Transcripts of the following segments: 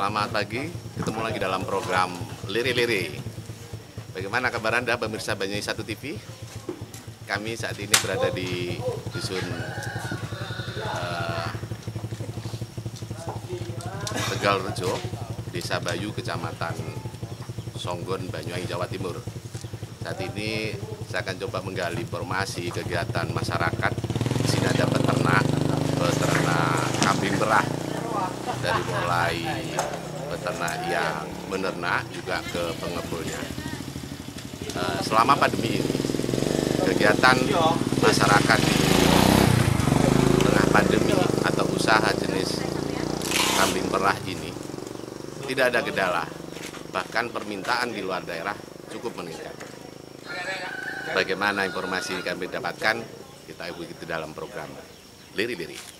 selamat pagi. Ketemu lagi dalam program Liri-Liri. Bagaimana kabar Anda pemirsa Banyuwangi 1 TV? Kami saat ini berada di dusun uh, Tegal Rejo, Desa Bayu, Kecamatan Songgon, Banyuwangi, Jawa Timur. Saat ini saya akan coba menggali informasi kegiatan masyarakat. Di sini ada peternak, peternak kambing perah dari mulai peternak yang menernak juga ke pengepulnya. Eh, selama pandemi ini, kegiatan masyarakat di tengah pandemi atau usaha jenis kambing perah ini tidak ada gedala, bahkan permintaan di luar daerah cukup meningkat. Bagaimana informasi yang kami dapatkan, kita ikuti dalam program Liri-Liri.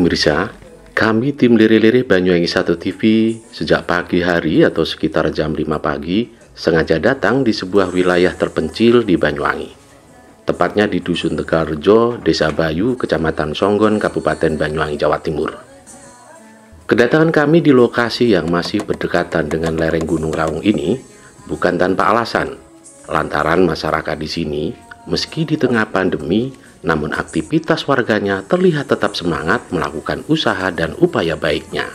Pemirsa, kami tim Liri-Liri Banyuwangi 1 TV sejak pagi hari atau sekitar jam 5 pagi sengaja datang di sebuah wilayah terpencil di Banyuwangi. Tepatnya di Dusun Tegalrejo, Desa Bayu, Kecamatan Songgon, Kabupaten Banyuwangi, Jawa Timur. Kedatangan kami di lokasi yang masih berdekatan dengan lereng Gunung Raung ini bukan tanpa alasan, lantaran masyarakat di sini, meski di tengah pandemi, namun aktivitas warganya terlihat tetap semangat melakukan usaha dan upaya baiknya.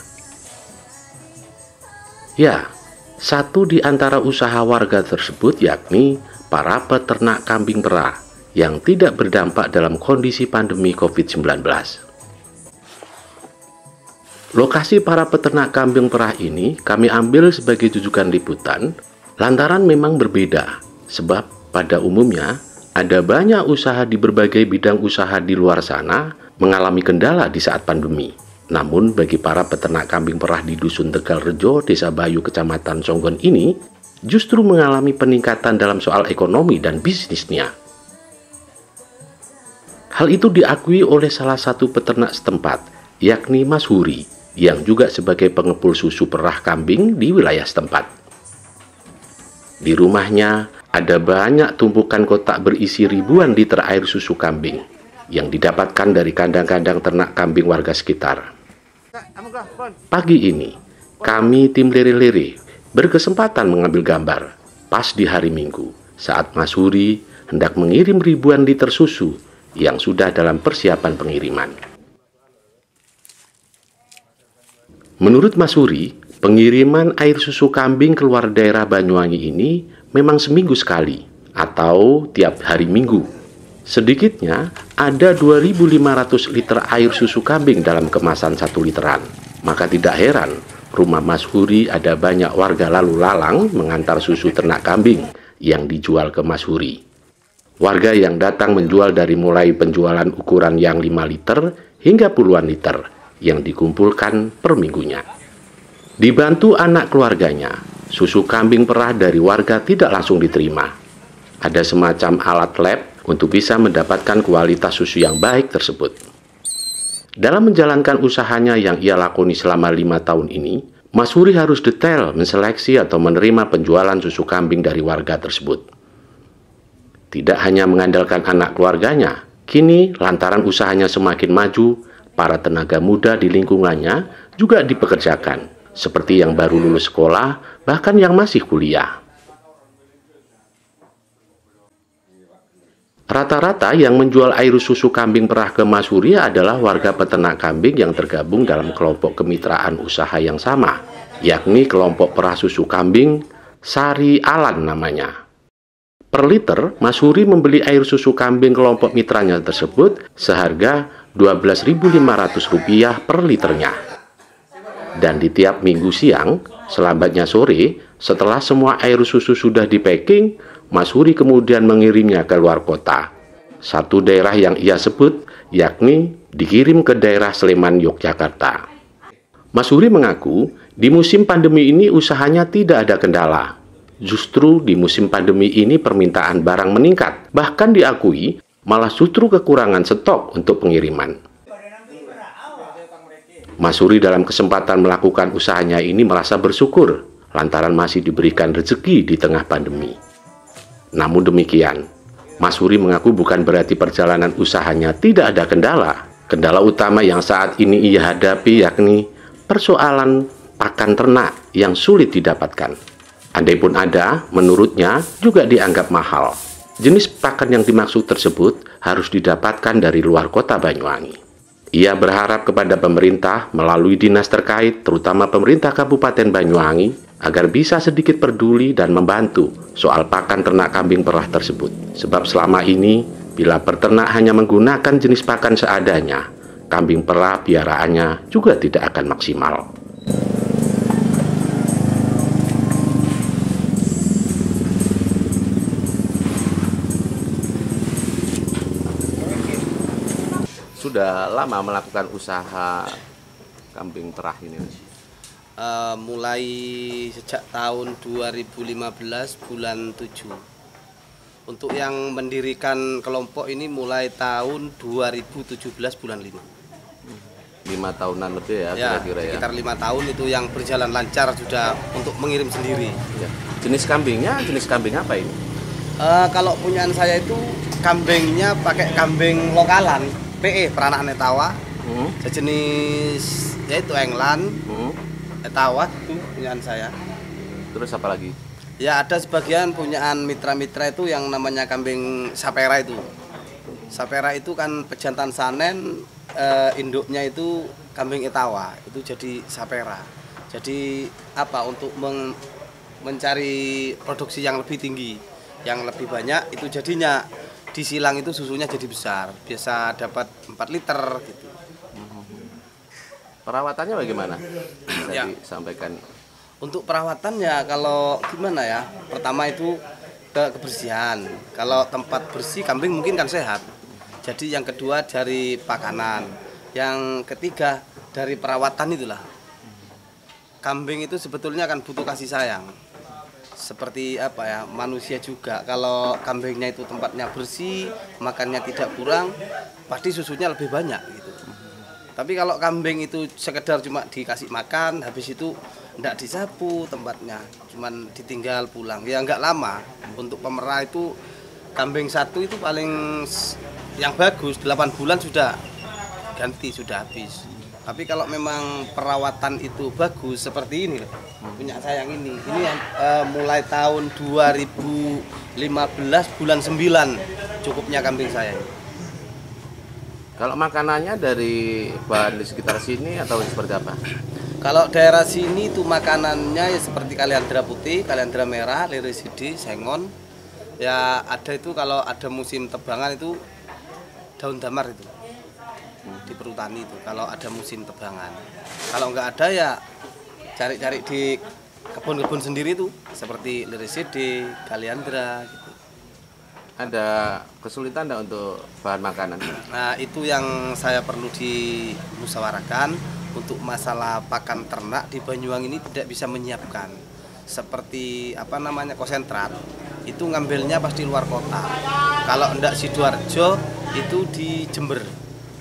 Ya, satu di antara usaha warga tersebut yakni para peternak kambing perah yang tidak berdampak dalam kondisi pandemi COVID-19. Lokasi para peternak kambing perah ini kami ambil sebagai jujukan liputan lantaran memang berbeda sebab pada umumnya ada banyak usaha di berbagai bidang usaha di luar sana mengalami kendala di saat pandemi. Namun bagi para peternak kambing perah di Dusun Tegal Rejo, Desa Bayu, Kecamatan Songgon ini justru mengalami peningkatan dalam soal ekonomi dan bisnisnya. Hal itu diakui oleh salah satu peternak setempat, yakni Mas Huri, yang juga sebagai pengepul susu perah kambing di wilayah setempat. Di rumahnya, ada banyak tumpukan kotak berisi ribuan liter air susu kambing yang didapatkan dari kandang-kandang ternak kambing warga sekitar. Pagi ini, kami tim liri-liri berkesempatan mengambil gambar pas di hari Minggu saat Mas Huri hendak mengirim ribuan liter susu yang sudah dalam persiapan pengiriman. Menurut Mas Huri, pengiriman air susu kambing keluar daerah Banyuwangi ini memang seminggu sekali atau tiap hari minggu. Sedikitnya ada 2.500 liter air susu kambing dalam kemasan satu literan. Maka tidak heran rumah Mas Huri ada banyak warga lalu lalang mengantar susu ternak kambing yang dijual ke Mas Huri. Warga yang datang menjual dari mulai penjualan ukuran yang 5 liter hingga puluhan liter yang dikumpulkan per minggunya. Dibantu anak keluarganya, susu kambing perah dari warga tidak langsung diterima. Ada semacam alat lab untuk bisa mendapatkan kualitas susu yang baik tersebut. Dalam menjalankan usahanya yang ia lakoni selama lima tahun ini, Mas Huri harus detail menseleksi atau menerima penjualan susu kambing dari warga tersebut. Tidak hanya mengandalkan anak keluarganya, kini lantaran usahanya semakin maju, Para tenaga muda di lingkungannya juga dipekerjakan, seperti yang baru lulus sekolah, bahkan yang masih kuliah. Rata-rata yang menjual air susu kambing perah ke Masuri adalah warga peternak kambing yang tergabung dalam kelompok kemitraan usaha yang sama, yakni kelompok perah susu kambing Sari Alan namanya. Per liter, Masuri membeli air susu kambing kelompok mitranya tersebut seharga Rp12.500 per liternya. Dan di tiap minggu siang, selambatnya sore, setelah semua air susu sudah di packing, Masuri kemudian mengirimnya ke luar kota. Satu daerah yang ia sebut yakni dikirim ke daerah Sleman, Yogyakarta. Masuri mengaku di musim pandemi ini usahanya tidak ada kendala Justru di musim pandemi ini permintaan barang meningkat. Bahkan diakui malah justru kekurangan stok untuk pengiriman. Masuri dalam kesempatan melakukan usahanya ini merasa bersyukur lantaran masih diberikan rezeki di tengah pandemi. Namun demikian, Masuri mengaku bukan berarti perjalanan usahanya tidak ada kendala. Kendala utama yang saat ini ia hadapi yakni persoalan pakan ternak yang sulit didapatkan. Andai pun ada, menurutnya juga dianggap mahal. Jenis pakan yang dimaksud tersebut harus didapatkan dari luar kota Banyuwangi. Ia berharap kepada pemerintah melalui dinas terkait, terutama pemerintah Kabupaten Banyuwangi, agar bisa sedikit peduli dan membantu soal pakan ternak kambing perah tersebut. Sebab selama ini, bila peternak hanya menggunakan jenis pakan seadanya, kambing perah piaraannya juga tidak akan maksimal. Sudah lama melakukan usaha kambing perah ini? Uh, mulai sejak tahun 2015 bulan 7. Untuk yang mendirikan kelompok ini mulai tahun 2017 bulan 5. Lima tahunan lebih ya, ya kira-kira ya? Sekitar lima tahun itu yang berjalan lancar sudah untuk mengirim sendiri. Ya. Jenis kambingnya, jenis kambing apa ini? Uh, kalau punyaan saya itu kambingnya pakai kambing lokalan PE peranakan etawa hmm. sejenis yaitu englan hmm. etawa itu punyaan saya. Terus apa lagi? Ya ada sebagian punyaan mitra-mitra itu yang namanya kambing sapera itu. Sapera itu kan pejantan sanen eh, induknya itu kambing etawa itu jadi sapera. Jadi apa untuk meng, mencari produksi yang lebih tinggi yang lebih banyak itu jadinya di silang itu susunya jadi besar. Biasa dapat 4 liter gitu. Perawatannya bagaimana? Bisa ya. disampaikan. Untuk perawatannya kalau gimana ya? Pertama itu ke kebersihan. Kalau tempat bersih kambing mungkin kan sehat. Jadi yang kedua dari pakanan. Yang ketiga dari perawatan itulah. Kambing itu sebetulnya kan butuh kasih sayang seperti apa ya manusia juga. Kalau kambingnya itu tempatnya bersih makannya tidak kurang pasti susunya lebih banyak gitu. Tapi kalau kambing itu sekedar cuma dikasih makan habis itu tidak disapu tempatnya cuman ditinggal pulang. Ya nggak lama. Untuk pemerah itu kambing satu itu paling yang bagus 8 bulan sudah ganti sudah habis tapi kalau memang perawatan itu bagus seperti ini loh punya saya yang ini. Ini yang uh, mulai tahun 2015 bulan 9 cukupnya kambing saya kalau makanannya dari bahan di sekitar sini atau seperti apa? Kalau daerah sini itu makanannya ya seperti kaliandra putih kaliandra merah lirisidi sengon. Ya ada itu kalau ada musim tebangan itu daun damar itu di perutani itu kalau ada musim tebangan kalau nggak ada ya cari-cari di kebun-kebun sendiri tuh seperti liriside, kaliandra gitu. Ada kesulitan enggak untuk bahan makanan? Nah, itu yang saya perlu dimusyawarahkan untuk masalah pakan ternak di Banyuwangi ini tidak bisa menyiapkan seperti apa namanya konsentrat itu ngambilnya pasti luar kota. Kalau enggak Sidoarjo itu di Jember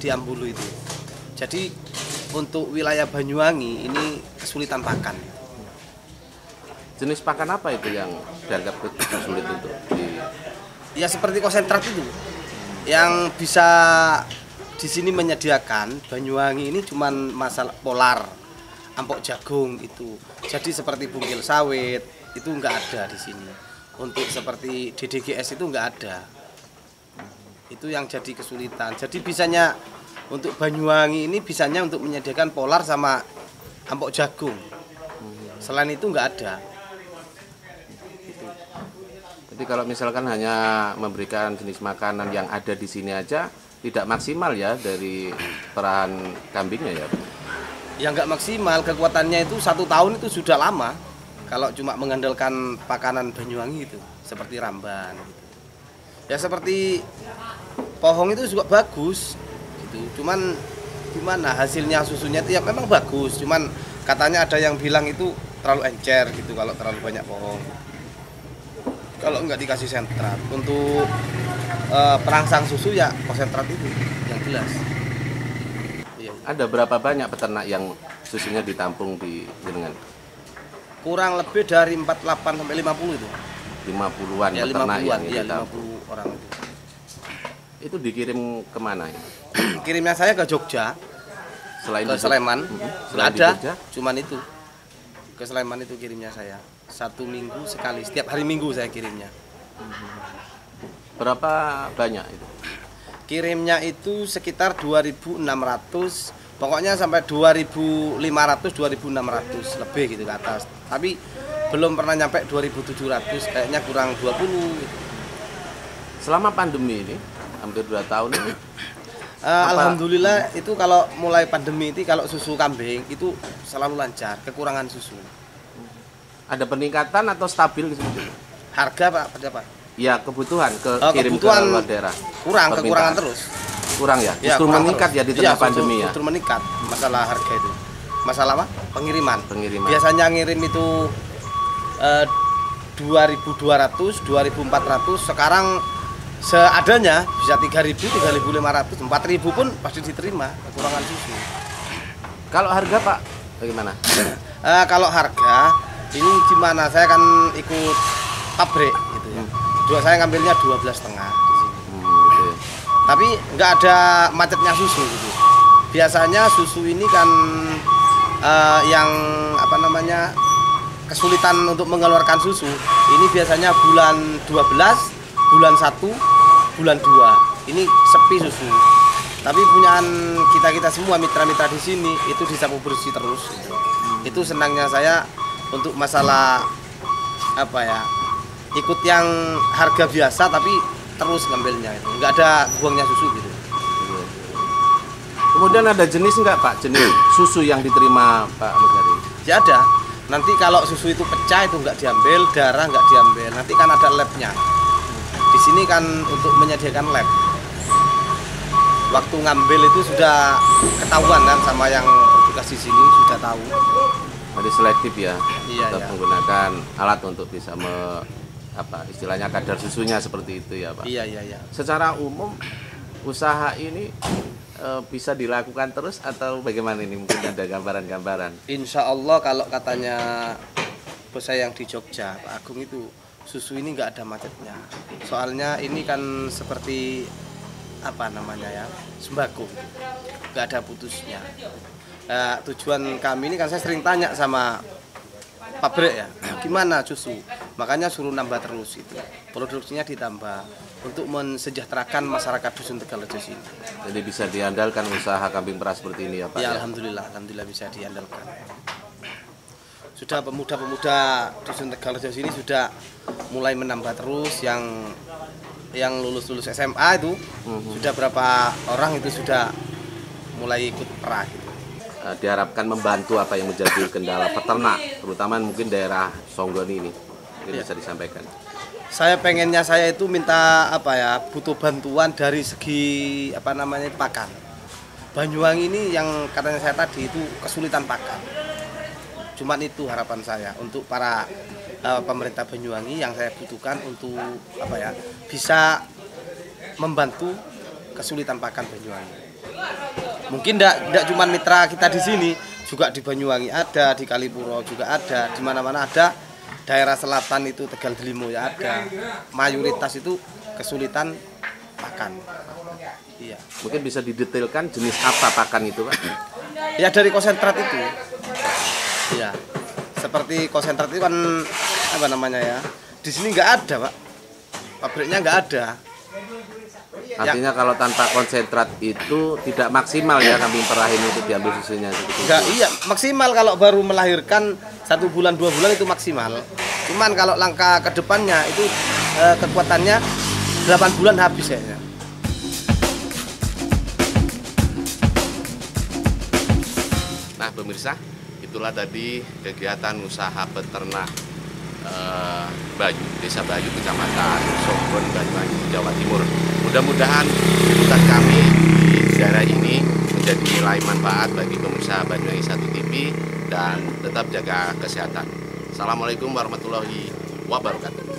di Ambulu itu. Jadi untuk wilayah Banyuwangi ini kesulitan pakan. Jenis pakan apa itu yang dianggap sulit untuk di Ya seperti konsentrat itu. Yang bisa di sini menyediakan Banyuwangi ini cuman masalah polar, ampok jagung itu. Jadi seperti bungkil sawit itu enggak ada di sini. Untuk seperti DDGS itu enggak ada. Itu yang jadi kesulitan. Jadi bisanya untuk Banyuwangi ini bisanya untuk menyediakan polar sama ampok jagung. Selain itu enggak ada. Jadi kalau misalkan hanya memberikan jenis makanan yang ada di sini aja tidak maksimal ya dari peran kambingnya ya. yang nggak maksimal kekuatannya itu satu tahun itu sudah lama kalau cuma mengandalkan pakanan Banyuwangi itu seperti ramban gitu. ya seperti pohong itu juga bagus gitu. Cuman gimana hasilnya susunya itu ya memang bagus. Cuman katanya ada yang bilang itu terlalu encer gitu kalau terlalu banyak pohong kalau nggak dikasih sentrat. Untuk eh, perangsang susu ya konsentrat itu yang jelas. Iya. Ada berapa banyak peternak yang susunya ditampung di jenengan? kurang lebih dari 48 sampai 50 itu. 50-an ya peternak 50-an yang ya ditampung. 50 orang itu Itu dikirim ke mana ya? kirimnya saya ke Jogja. Selain ke Sleman. Mhm. Selain ada Jogja? cuman itu. Ke Sleman itu kirimnya saya. Satu minggu sekali. Setiap hari minggu saya kirimnya. Berapa banyak itu? kirimnya itu sekitar 2.600 pokoknya sampai 2.500 2.600 lebih gitu ke atas. Tapi belum pernah nyampe 2.700 kayaknya kurang 20 gitu. Selama pandemi ini hampir 2 tahun ini Apa- Alhamdulillah itu kalau mulai pandemi itu kalau susu kambing itu selalu lancar kekurangan susu ada peningkatan atau stabil seperti itu? harga pak berapa Ya kebutuhan ke Oh, kirim kebutuhan ke luar daerah. kurang Permintaan. kekurangan terus Kurang ya? Ya, Justru kurang meningkat terus. ya di Iya, tengah justru- pandemi ya. justru meningkat masalah harga itu masalah apa pengiriman Pengiriman. biasanya ngirim itu eh, 2.200 2.400 sekarang seadanya bisa 3.000 3.500 4.000 pun pasti diterima kekurangan susu Kalau harga Pak bagaimana? Eh, kalau harga ini gimana? Saya kan ikut pabrik gitu ya. Dua saya ngambilnya 12 setengah di sini. Hmm, gitu ya. Tapi nggak ada macetnya susu gitu. Biasanya susu ini kan eh, yang apa namanya kesulitan untuk mengeluarkan susu. Ini biasanya bulan 12, bulan 1, bulan 2. Ini sepi susu. Tapi punyaan kita kita semua mitra-mitra di sini itu disapu bersih terus. gitu. Itu senangnya saya untuk masalah apa ya ikut yang harga biasa tapi terus ngambilnya itu nggak ada buangnya susu gitu Kemudian ada jenis enggak Pak? Jenis susu yang diterima Pak Muzari? ya ada nanti kalau susu itu pecah itu nggak diambil darah nggak diambil nanti kan ada labnya di sini kan untuk menyediakan lab waktu ngambil itu sudah ketahuan kan sama yang bertugas di sini sudah tahu Jadi selektif ya. Iya, Tetap iya. menggunakan alat untuk bisa me, apa istilahnya kadar susunya seperti itu ya Pak. iya iya iya Secara umum usaha ini eh, bisa dilakukan terus atau bagaimana ini mungkin ada gambaran-gambaran? Insya Allah kalau katanya bos saya yang di Jogja Pak Agung itu susu ini nggak ada macetnya. Soalnya ini kan seperti apa namanya ya sembako. Nggak ada putusnya. Nah, tujuan kami ini kan saya sering tanya sama pabrik ya gimana susu? Makanya suruh nambah terus itu. Produksinya ditambah untuk mensejahterakan masyarakat dusun Tegalrejo sini. Jadi bisa diandalkan usaha kambing perah seperti ini ya Pak. ya ya? alhamdulillah alhamdulillah bisa diandalkan sudah pemuda-pemuda dusun Tegalrejo sini sudah mulai menambah terus yang yang lulus-lulus SMA itu Mhm. sudah berapa orang itu sudah mulai ikut perah gitu. Eh, diharapkan membantu apa yang menjadi kendala peternak, terutama mungkin daerah Songgoni ini. Mungkin Iya. bisa disampaikan. Saya pengennya saya itu minta apa ya butuh bantuan dari segi apa namanya pakan. Banyuwangi ini yang katanya saya tadi itu kesulitan pakan. Cuman itu harapan saya untuk para eh, pemerintah Banyuwangi yang saya butuhkan untuk apa ya bisa membantu kesulitan pakan Banyuwangi. Mungkin tidak cuma mitra kita di sini, juga di Banyuwangi ada, di Kalipuro juga ada, di mana-mana ada. Daerah selatan itu Tegal Delimo ya ada. Mayoritas itu kesulitan pakan. pakan. Iya. Mungkin bisa didetailkan jenis apa pakan itu, Pak? Ya dari konsentrat itu. Iya. Seperti konsentrat itu kan apa namanya ya? Di sini nggak ada, Pak. Pabriknya nggak ada. Artinya kalau tanpa konsentrat itu tidak maksimal ya kambing perah ini untuk diambil susunya seperti Nggak, itu. iya, maksimal kalau baru melahirkan satu bulan dua bulan itu maksimal. Cuman kalau langkah ke depannya itu eh, kekuatannya 8 bulan habis kayaknya. Nah, pemirsa, itulah tadi kegiatan usaha peternak eh, Bayu, Desa Bayu, Kecamatan Sombon, Banyuwangi, Jawa Timur. Mudah-mudahan liputan kami di daerah ini menjadi nilai manfaat bagi pemirsa Banyuwangi Satu TV dan tetap jaga kesehatan. Assalamualaikum warahmatullahi wabarakatuh.